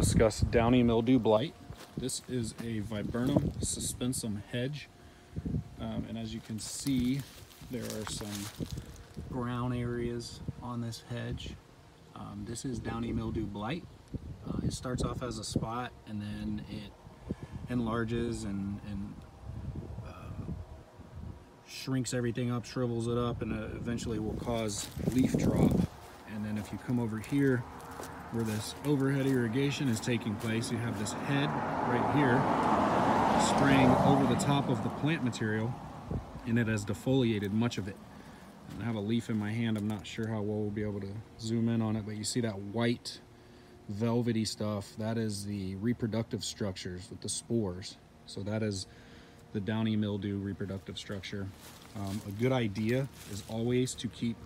discuss downy mildew blight. This is a viburnum suspensum hedge. Um, and as you can see, there are some brown areas on this hedge. Um, this is downy mildew blight. Uh, it starts off as a spot and then it enlarges and, and uh, shrinks everything up, shrivels it up, and uh, eventually will cause leaf drop. And then if you come over here, where this overhead irrigation is taking place, you have this head right here spraying over the top of the plant material and it has defoliated much of it. I have a leaf in my hand. I'm not sure how well we'll be able to zoom in on it, but you see that white velvety stuff. That is the reproductive structures with the spores. So that is the downy mildew reproductive structure. Um, a good idea is always to keep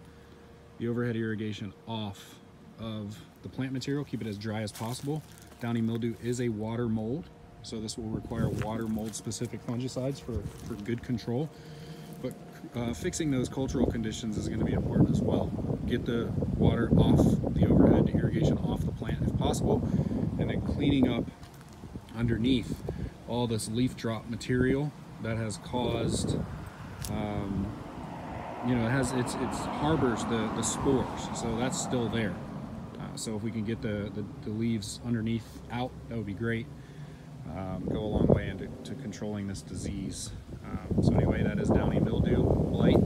the overhead irrigation off of the plant material, keep it as dry as possible. Downy mildew is a water mold, so this will require water mold specific fungicides for, for good control. But uh, fixing those cultural conditions is gonna be important as well. Get the water off the overhead irrigation off the plant if possible, and then cleaning up underneath all this leaf drop material that has caused um, you know, it has it's it's harbors the the spores, so that's still there. So if we can get the, the, the leaves underneath out, that would be great. Um, go a long way into to controlling this disease. Um, so anyway, that is downy mildew blight.